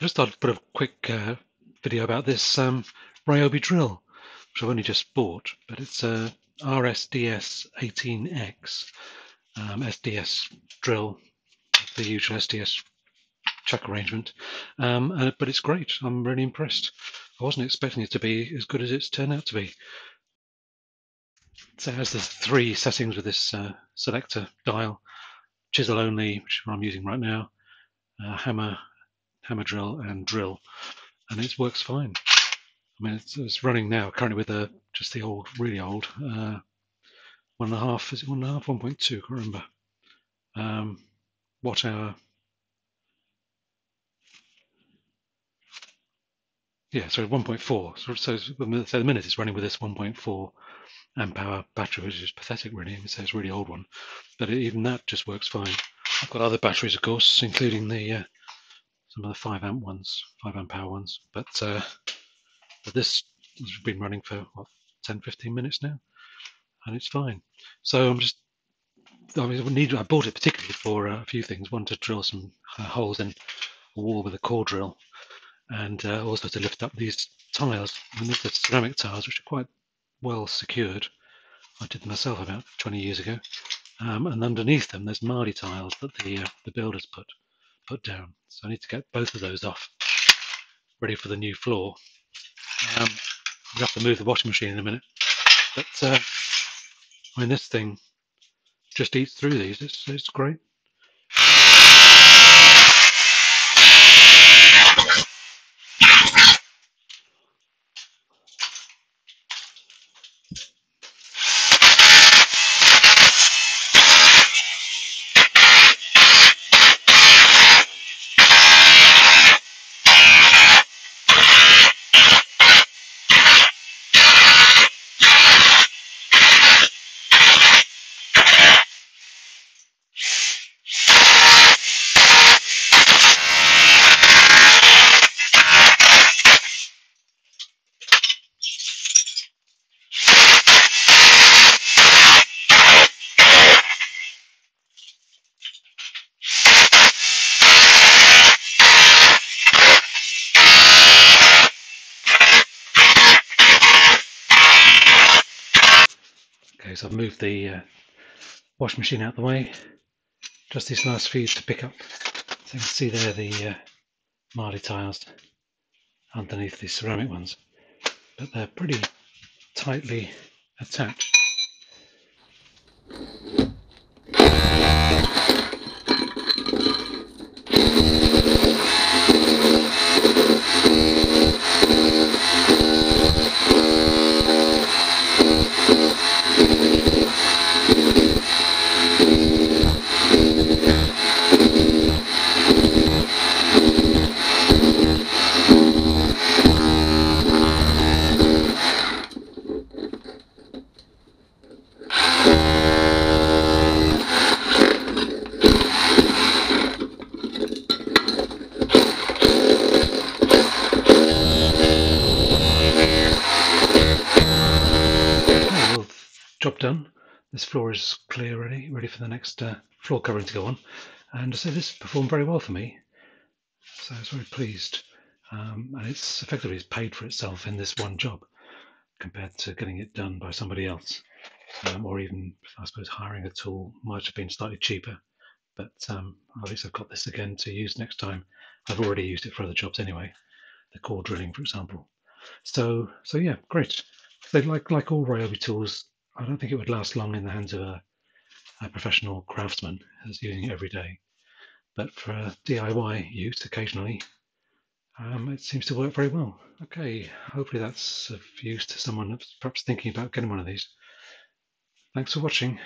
Just thought I'd put a quick uh, video about this um, Ryobi drill, which I've only just bought, but it's a RSDS 18X um, SDS drill, the usual SDS chuck arrangement, um, uh, but it's great. I'm really impressed. I wasn't expecting it to be as good as it's turned out to be. So it has the three settings with this uh, selector dial, chisel only, which is what I'm using right now, uh, hammer, hammer drill, and drill, and it works fine. I mean, it's, it's running now currently with a just the old, really old uh, one and a half. Is it one and a half? One point two? I can't remember. Um, watt hour. Yeah, sorry, 1.4. So, so, so the minute it's running with this 1.4 amp hour battery, which is pathetic, really. It says really old one, but even that just works fine. I've got other batteries, of course, including the uh, some of the five amp ones, five amp hour ones, but uh, but this has been running for what 10, 15 minutes now, and it's fine. So I'm just I mean, need I bought it particularly for uh, a few things. One to drill some uh, holes in a wall with a core drill, and uh, also to lift up these tiles. And these are ceramic tiles, which are quite well secured. I did them myself about 20 years ago. Um, and underneath them, there's Marley tiles that the uh, the builders put put down. So I need to get both of those off, ready for the new floor. Um, we have to move the washing machine in a minute, but uh, I mean this thing just eats through these. It's it's great. So I've moved the uh, wash machine out of the way. Just these last few to pick up. So you can see there the uh, Marley tiles underneath the ceramic ones, but they're pretty tightly attached. Job done. This floor is clear ready, ready for the next uh, floor covering to go on. And so this performed very well for me. So I was very pleased. Um, and it's effectively it's paid for itself in this one job compared to getting it done by somebody else. Um, or even, I suppose, hiring a tool might have been slightly cheaper. But um, at least I've got this again to use next time. I've already used it for other jobs anyway, the core drilling, for example. So, so yeah, great. They like like all Ryobi tools. I don't think it would last long in the hands of a, a professional craftsman who's using it every day. But for DIY use occasionally, um, it seems to work very well. Okay, hopefully that's of use to someone that's perhaps thinking about getting one of these. Thanks for watching.